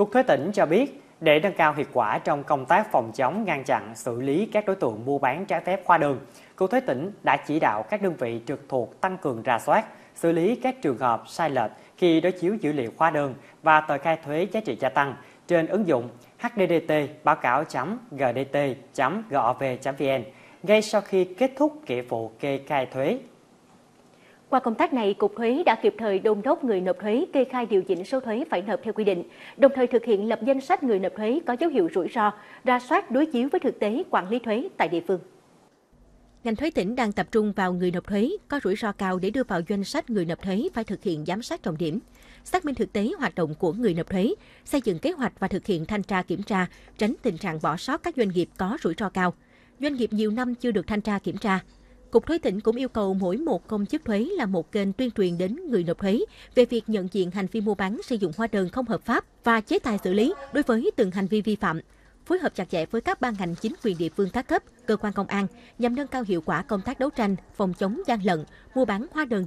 Cục Thuế tỉnh cho biết, để nâng cao hiệu quả trong công tác phòng chống, ngăn chặn, xử lý các đối tượng mua bán trái phép hóa đơn, Cục Thuế tỉnh đã chỉ đạo các đơn vị trực thuộc tăng cường rà soát, xử lý các trường hợp sai lệch khi đối chiếu dữ liệu hóa đơn và tờ khai thuế giá trị gia tăng trên ứng dụng hDDT báo cáo.gdt.gov.vn ngay sau khi kết thúc nghĩa vụ kê khai thuế qua công tác này, Cục Thuế đã kịp thời đôn đốc người nộp thuế kê khai điều chỉnh số thuế phải nộp theo quy định, đồng thời thực hiện lập danh sách người nộp thuế có dấu hiệu rủi ro, ra soát đối chiếu với thực tế quản lý thuế tại địa phương. Ngành thuế tỉnh đang tập trung vào người nộp thuế có rủi ro cao để đưa vào danh sách người nộp thuế phải thực hiện giám sát trọng điểm, xác minh thực tế hoạt động của người nộp thuế, xây dựng kế hoạch và thực hiện thanh tra kiểm tra, tránh tình trạng bỏ sót các doanh nghiệp có rủi ro cao. Doanh nghiệp nhiều năm chưa được thanh tra kiểm tra, Cục Thuế tỉnh cũng yêu cầu mỗi một công chức thuế là một kênh tuyên truyền đến người nộp thuế về việc nhận diện hành vi mua bán sử dụng hóa đơn không hợp pháp và chế tài xử lý đối với từng hành vi vi phạm. Phối hợp chặt chẽ với các ban ngành chính quyền địa phương các cấp, cơ quan công an nhằm nâng cao hiệu quả công tác đấu tranh, phòng chống gian lận, mua bán hóa đơn